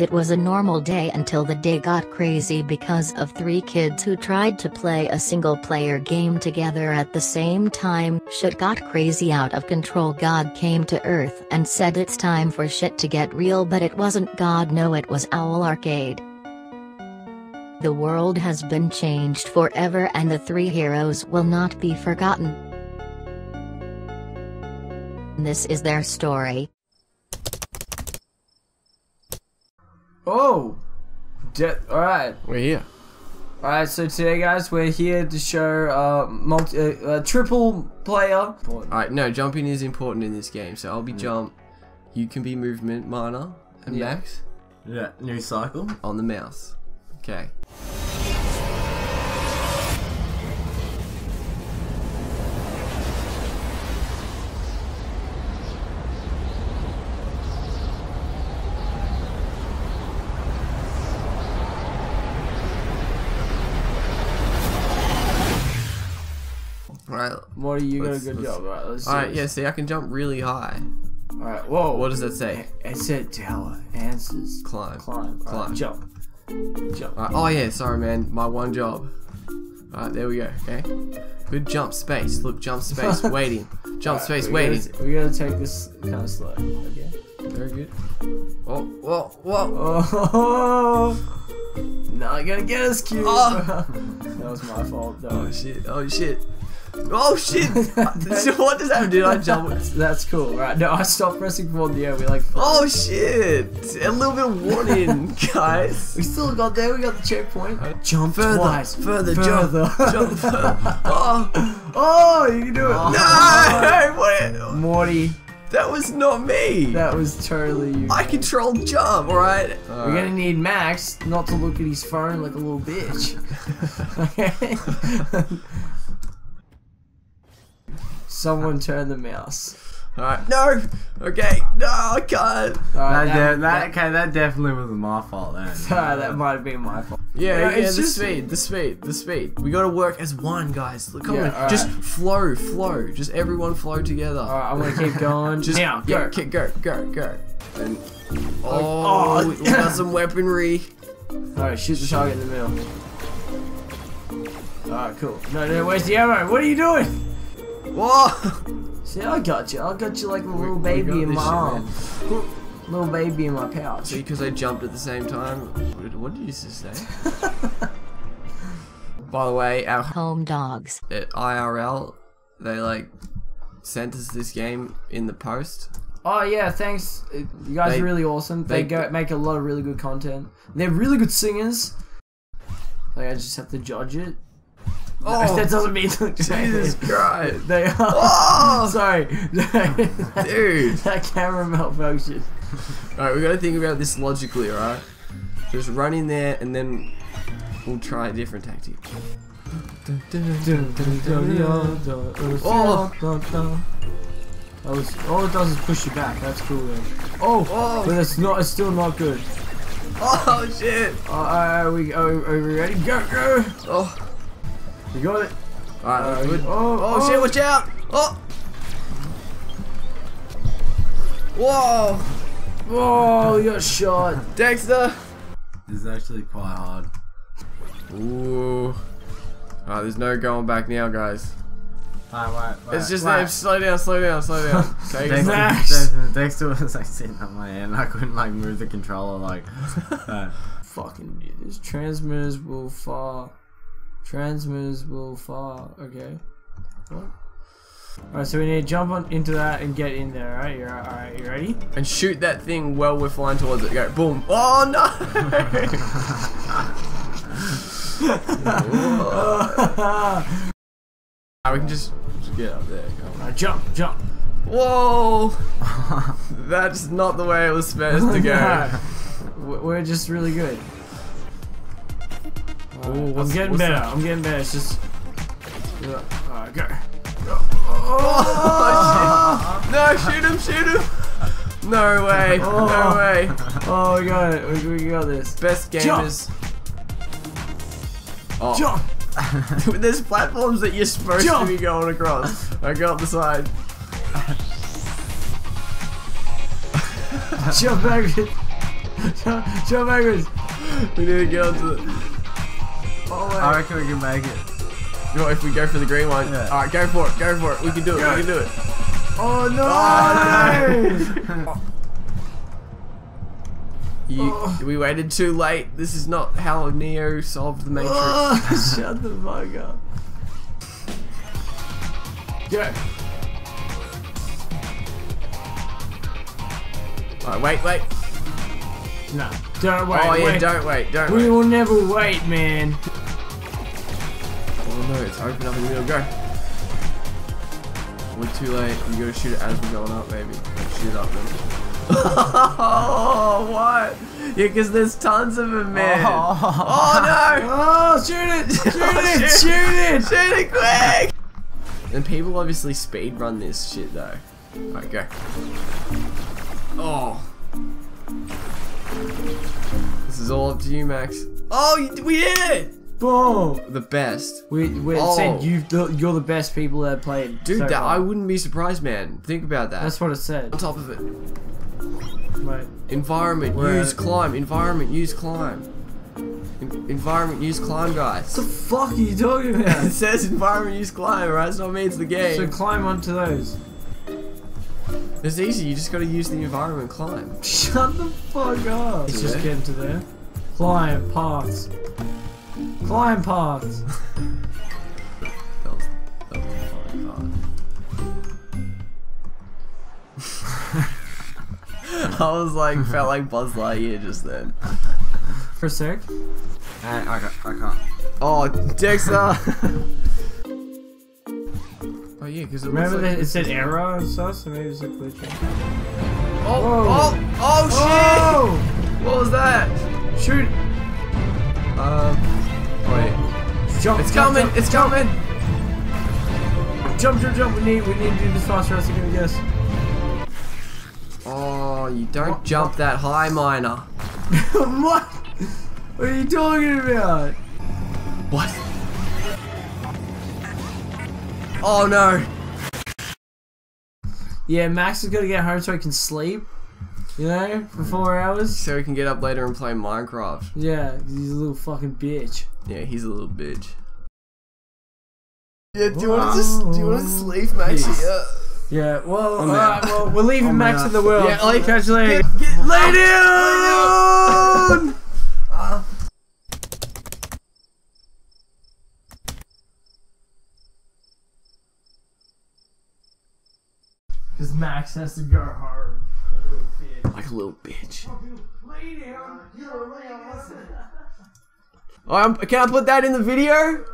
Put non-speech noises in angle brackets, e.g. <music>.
It was a normal day until the day got crazy because of three kids who tried to play a single player game together at the same time. Shit got crazy out of control. God came to Earth and said it's time for shit to get real, but it wasn't God, no, it was Owl Arcade. The world has been changed forever, and the three heroes will not be forgotten. This is their story. Oh! De- Alright. We're here. Alright, so today, guys, we're here to show uh, multi- uh, uh, triple player. Alright, no, jumping is important in this game, so I'll be jump. You can be movement, minor, and Yeah. Max Yeah, new cycle. on the mouse. Okay. Alright, Morty, you got a good let's- job. Alright, let's alright, yeah, see, I can jump really high. Alright, whoa. What does that say? It said tower. Answers. Climb. Climb. Climb. jump. Jump. Alright, oh yeah, sorry man, my one job. Alright, there we go, okay? Good jump space. Look, jump space, <laughs> waiting. Jump Alright, space, we waiting. Gotta, we gotta take this kind of slow. Okay. Very good. Oh, whoa, whoa. Oh. <laughs> Not gonna get us, Q. Oh. <laughs> that was my fault. though. Oh shit, oh shit. Oh shit! <laughs> so what does that do? I jump? That's cool. Right. No, I stopped pressing forward the air. We like. Oh shit! A little bit of warning, <laughs> guys. We still got there. We got the checkpoint. Jump Further, twice. further, Further. jump, jump further. <laughs> Oh, Oh, you can do it. no! What? Morty, That was not me. that was totally you. I controlled jump, alright? We're gonna need Max not to look at his phone like a little bitch. Okay? Someone turn the mouse. Alright, no! Okay, no, I can't. Alright, That, that, de- that, okay, that definitely wasn't my fault then. <laughs> Alright, that might have been my fault. Yeah, Yeah, yeah, it's the just- speed, the speed, the speed. We gotta work as one, guys. Look, come Yeah, on, alright. just flow, flow. Just everyone flow together. Alright, I'm gonna keep going. <laughs> Just now, yeah, go. okay, go, go, go. And oh, Oh. we got some weaponry. Alright, shoot the target in the middle. Alright, cool. No, no, where's the arrow? What are you doing? Whoa! <laughs> See, I got you. I got you like a little we baby got in my arm. Little baby in my pouch. See, because I jumped at the same time. What did, what did you just say? <laughs> By the way, our Home dogs. at IRL, they like sent us this game in the post. Oh yeah, thanks. You guys They- are really awesome. They, they- go make a lot of really good content. They're really good singers. Like I just have to judge it. Oh, that doesn't mean Jesus <laughs> Christ! They are. Oh! Sorry, Dude. <laughs> that camera malfunction. Alright, we gotta think about this logically, alright? Just run in there and then we'll try a different tactic. Oh. That was, all it does is push you back. That's cool. Then. Oh, Oh. but it's not. It's still not good. Oh shit! Uh, are we are, are we ready? Go go! Oh, You got it. alright, Uh, that's good. oh, Oh, oh. shit, watch out! Oh! Whoa! Whoa! You got shot. Dexter! This is actually quite hard. Ooh. Alright, there's no going back now, guys. Wait, wait, wait, It's just wait. them. Slow down, slow down, slow down. <laughs> Take Dexter, Dexter, Dexter was like sitting on my hand. I couldn't like move the controller. Like, <laughs> uh, Fucking do this. Transmitters will far. Transmitters will far. Okay. What? Alright, so we need to jump on into that and get in there. Alright, you're alright. You ready? And shoot that thing while we're flying towards it. Go, boom. Oh no! <laughs> Ah, we can just, just get up there. Come on. Alright, jump, jump. Whoa! <laughs> That's not the way it was supposed to go. We- <laughs> We're just really good. Ooh, I'm what's- getting what's better. that? I'm getting better. It's just. Yeah. Alright, go. Oh, oh, shit. No, shoot him, shoot him! No way, no Oh. way. Oh, we got it. We, we got this. Best Jump. gamers. Oh. Jump! <laughs> There's platforms that you're supposed Jump. to be going across. I go up the side. Jump back. <laughs> jump, jump backwards. We need to get onto the. Oh wait. I reckon we can make it. You know, if we go for the green one. Yeah. Alright, go for it. Go for it. We can do it. We can do it. Oh no! Oh, <laughs> You, Oh. We waited too late. This is not how Neo solved the Matrix. Oh, <laughs> shut the fuck up. Yeah. Alright, wait, wait. No, don't wait. oh yeah, wait. don't wait, don't We wait. will never wait, man. Oh no, it's open up in the middle. Go. We're too late. You gotta shoot it as we're going up, maybe. Shoot it up then. <laughs> oh, what? Yeah, because there's tons of them, man. Oh, oh no! <laughs> Oh, shoot it! Shoot <laughs> oh, it! Shoot. Shoot it! Shoot it quick! And people obviously speed run this shit though. Alright, go. Oh. This is all up to you, Max. Oh, you- we did it! Boom! The best. We, we Oh. said you you're the best people that played. Dude, so that. I wouldn't be surprised, man. Think about that. That's what it said. on top of it. Wait. Environment, Where- use climb. Environment, use climb. En- environment, use climb, guys. What the fuck are you talking about? <laughs> it says environment, use climb, right? It's not me, it's the game. so climb onto those. It's easy, you just gotta use the environment climb. <laughs> Shut the fuck up. Let's just Yeah. get into there. Climb paths. Climb paths. <laughs> That was, that was the. <laughs> I was like, felt like Buzz Lightyear just then. For a sec. I, I, I can't. Oh, Dexter! Oh yeah, because Remember looks that like it said error and stuff, so maybe it's a glitch. Oh, Whoa. oh, oh shit! What was that? Shoot! Um, wait. Jump! It's jump, coming! Jump, It's coming! jump, jump, jump! We need, we need to do this faster, else you're gonna guess. Oh, you don't What- jump that high, miner. <laughs> what? What are you talking about? What? Oh no! Yeah, Max is gonna get home so he can sleep. You know, for four hours. So he can get up later and play Minecraft. Yeah, he's a little fucking bitch. Yeah, he's a little bitch. Yeah, do you want to just do you want to sleep, Max? Yes. Yeah. Yeah, well, I'm alright, well, we're leaving I'm Max out. in the world. Yeah, like- catch you later. Get, get, Lay down! Ah. Because Max has to go hard. like a little bitch. Lay down. You're a Oh, can I put that in the video?